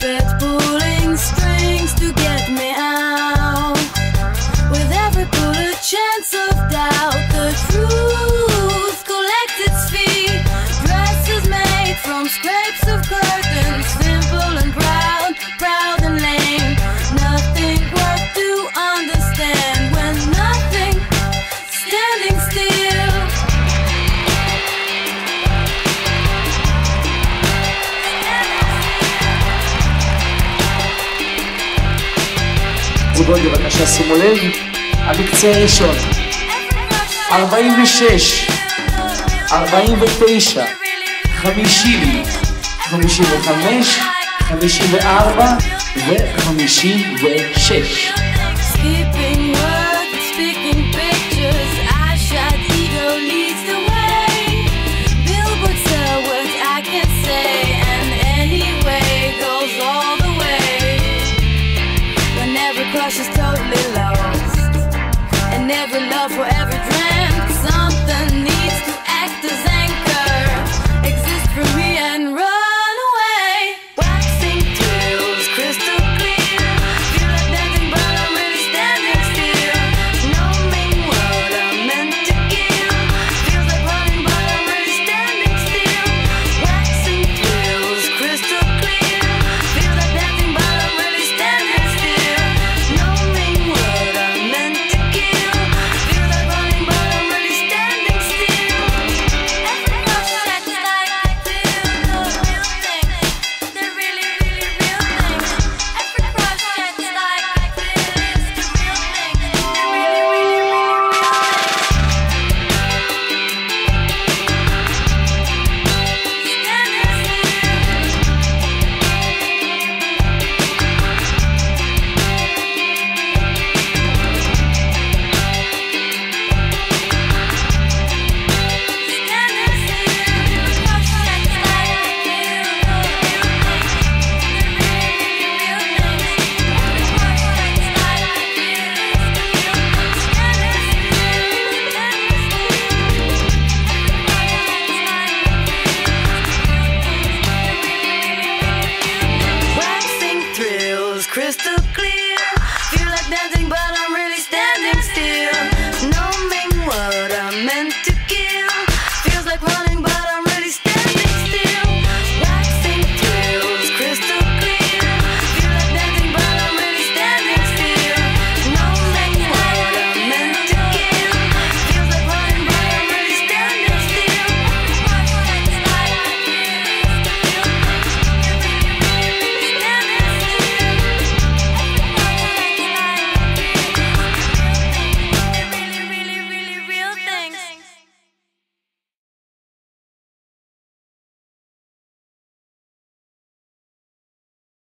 up זוגות בבקשה שימו לב, המקצה הראשון, 46, 49, 50, 55, 54 ו-56. lost. And every love forever every something needs to act as. crystal clear. Feel like dancing, but I'm